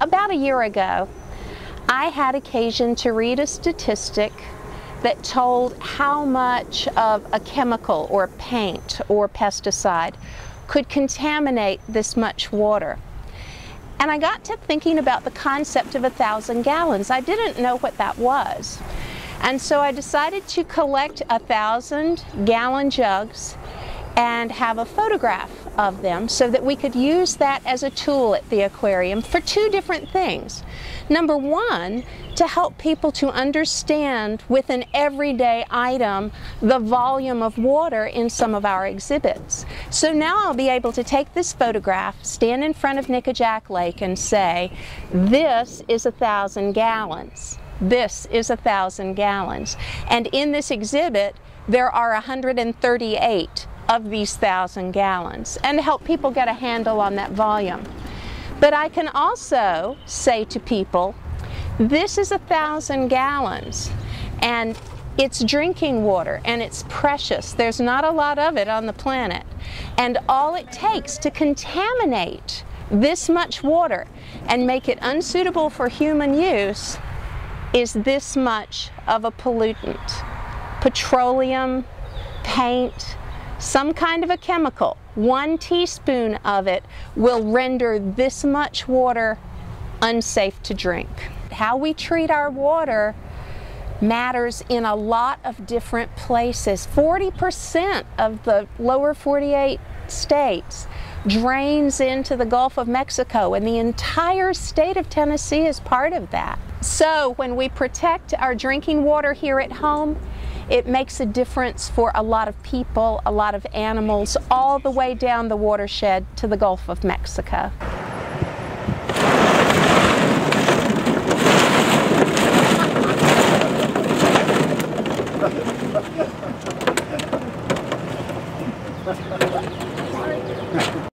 about a year ago, I had occasion to read a statistic that told how much of a chemical or paint or pesticide could contaminate this much water. And I got to thinking about the concept of a thousand gallons. I didn't know what that was. And so I decided to collect a thousand gallon jugs and have a photograph of them so that we could use that as a tool at the aquarium for two different things. Number one, to help people to understand with an everyday item the volume of water in some of our exhibits. So now I'll be able to take this photograph, stand in front of Nickajack Lake and say, this is a thousand gallons. This is a thousand gallons. And in this exhibit, there are 138 of these thousand gallons and help people get a handle on that volume. But I can also say to people, this is a thousand gallons and it's drinking water and it's precious. There's not a lot of it on the planet. And all it takes to contaminate this much water and make it unsuitable for human use is this much of a pollutant. Petroleum, paint, some kind of a chemical, one teaspoon of it will render this much water unsafe to drink. How we treat our water matters in a lot of different places. 40% of the lower 48 states drains into the Gulf of Mexico and the entire state of Tennessee is part of that. So when we protect our drinking water here at home, it makes a difference for a lot of people, a lot of animals, all the way down the watershed to the Gulf of Mexico.